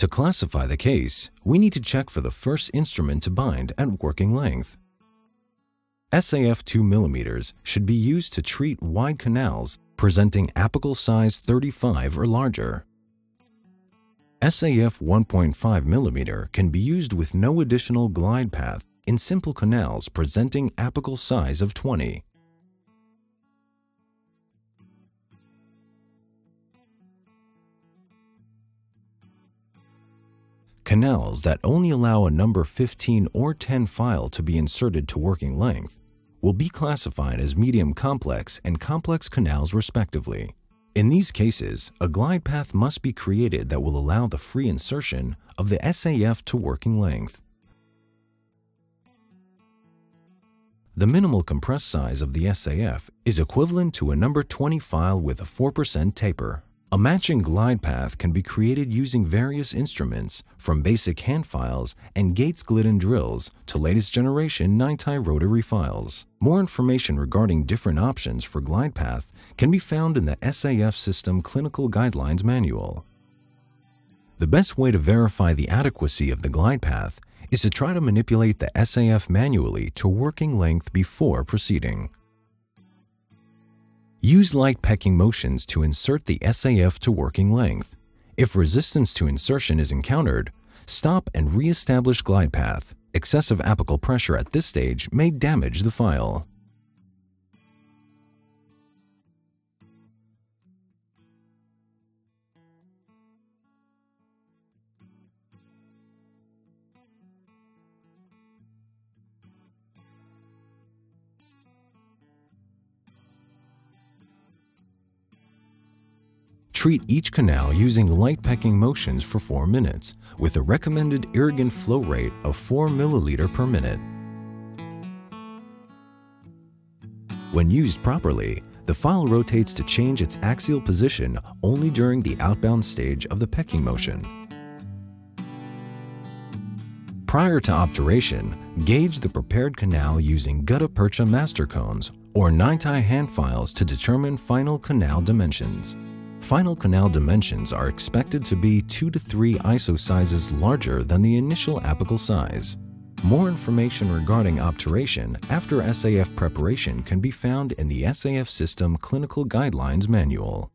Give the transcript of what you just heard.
To classify the case, we need to check for the first instrument to bind at working length. SAF 2 mm should be used to treat wide canals presenting apical size 35 or larger. SAF 1.5 mm can be used with no additional glide path in simple canals presenting apical size of 20. Canals that only allow a number 15 or 10 file to be inserted to working length will be classified as medium complex and complex canals respectively. In these cases, a glide path must be created that will allow the free insertion of the SAF to working length. The minimal compressed size of the SAF is equivalent to a number 20 file with a 4% taper. A matching glide path can be created using various instruments, from basic hand files and Gates Glidden drills to latest generation NiTi rotary files. More information regarding different options for glide path can be found in the SAF System Clinical Guidelines Manual. The best way to verify the adequacy of the glide path is to try to manipulate the SAF manually to working length before proceeding. Use light pecking motions to insert the SAF to working length. If resistance to insertion is encountered, stop and re-establish glide path. Excessive apical pressure at this stage may damage the file. Treat each canal using light pecking motions for 4 minutes with a recommended irrigant flow rate of 4 milliliter per minute. When used properly, the file rotates to change its axial position only during the outbound stage of the pecking motion. Prior to obturation, gauge the prepared canal using gutta percha master cones or NiTi hand files to determine final canal dimensions. Final canal dimensions are expected to be 2 to 3 ISO sizes larger than the initial apical size. More information regarding obturation after SAF preparation can be found in the SAF System Clinical Guidelines Manual.